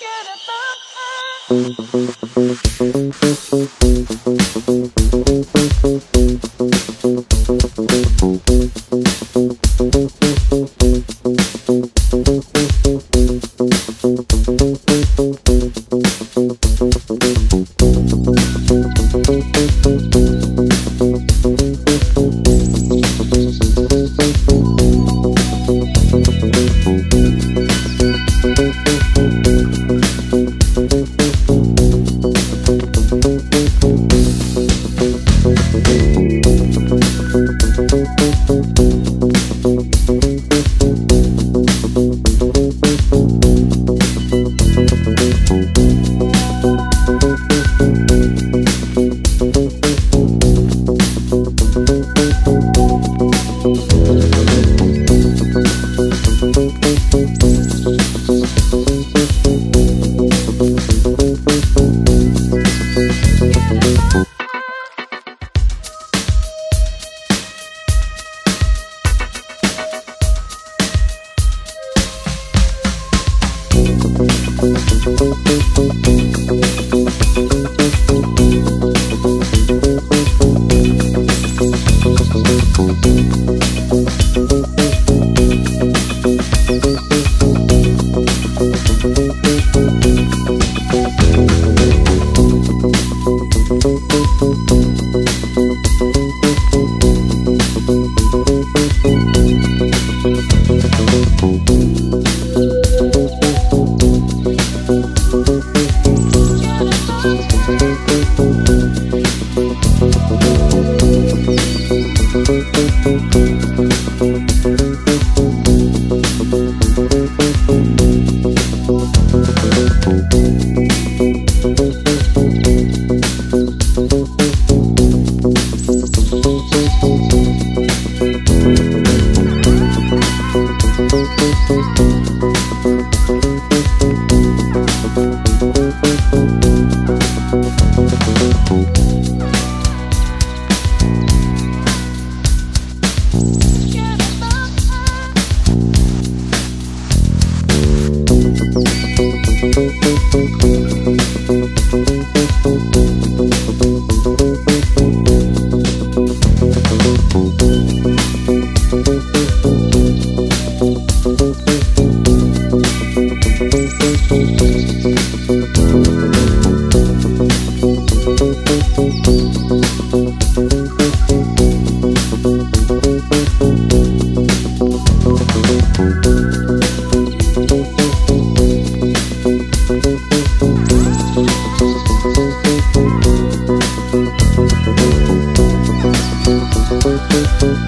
beautiful.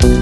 Thank